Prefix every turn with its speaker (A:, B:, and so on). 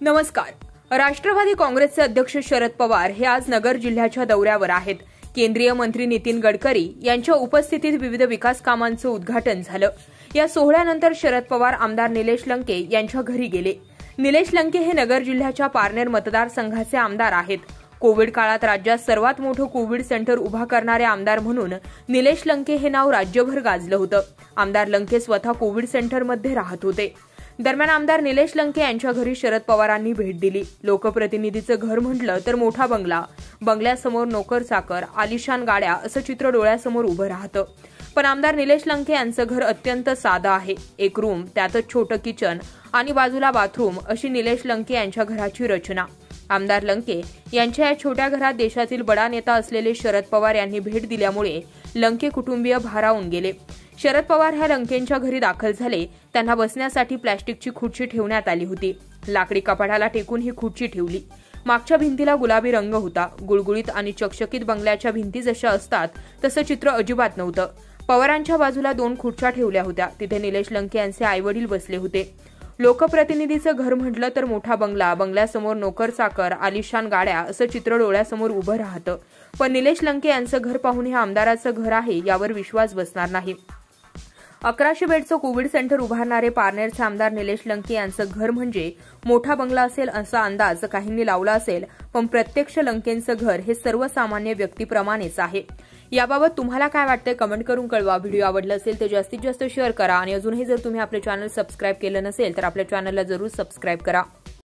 A: नमस्कार. राष्ट्रवादी काँग्रेसचे अध्यक्ष शरद पवार हे आज नगर जिल्ह्याच्या दौऱ्यावर आहेत. केंद्रीय मंत्री नितीन गडकरी यांच्या उपस्थितीत विविध विकास कामांचं उद्घाटन झालं. या सोहळ्यानंतर शरद पवार आमदार निलेश लंके यांच्या घरी गेले. निलेश लंके हे नगर जिल्ह्याच्या पारनेर मतदारसंघाचे आमदार आहेत. कोविड काळात राज्यात सर्वात मोठं कोविड सेंटर उभा करणारे आमदार म्हणून निलेश लंके हे नाव राज्यभर गाजलं होतं. आमदार लंके स्वतः कोविड सेंटरमध्ये राहत होते. दरम्यान आमदार निलेश लंके यांच्या घरी शरद पवारांनी भेट दिली. लोकप्रतिनिधीचं घर म्हटलं तर मोठा बंगला. बंगल्यासमोर नोकर चाकर आलिशान गाड्या असं चित्र डोळ्यासमोर उभं राहतं. पण आमदार निलेश लंके यांचं घर अत्यंत साधं आहे. एक रूम त्यातच छोटं किचन आणि बाजूला बाथरूम अशी निलेश लंके यांच्या घराची रचना. आमदार लंके यांच्या या छोट्या घरात देशातील बडा नेता असलेले शरद पवार यांनी भेट दिल्यामुळे लंके कुटुंबीय भारावून गेले. शरद पवार ह्या लंकेंच्या घरी दाखल झाले. त्यांना बसण्यासाठी प्लॅस्टिकची खुर्ची ठेवण्यात आली होती. लाकडी कपाटाला टेकून ही खुर्ची ठेवली. मागच्या भिंतीला गुलाबी रंग होता. गुळगुळीत आणि चकचकीत बंगल्याच्या भिंती जशा असतात तसं चित्र अजिबात नव्हतं. पवारांच्या बाजूला दोन खुर्च्या ठेवल्या होत्या. तिथे निलेश लंके यांचे आईवडील बसले होते. लोकप्रतिनिधीचं घर म्हटलं तर मोठा बंगला बंगल्यासमोर नोकर चाकर आलिशान गाड्या असं चित्र डोळ्यासमोर उभं राहतं. पण निलेश लंके यांचं घर पाहून हे आमदाराचं घर आहे यावर विश्वास बसणार नाही. अकराशे बेडचं कोविड सेंटर उभारणारे पारनेरचे आमदार निलेश लंके यांचं घर म्हणजे मोठा बंगला असेल असा अंदाज काहींनी लावला असेल पण प्रत्यक्ष लंकेंचं घर हे सर्वसामान्य व्यक्तीप्रमाणेच आहे. याबाबत तुम्हाला काय वाटतंय कमेंट करून कळवा. व्हिडिओ आवडला असेल तर जास्तीत जास्त शेअर करा. आणि अजूनही जर तुम्ही आपले चॅनल सबस्क्राईब केलं नसेल तर आपल्या चॅनलला जरूर सबस्क्राईब करा.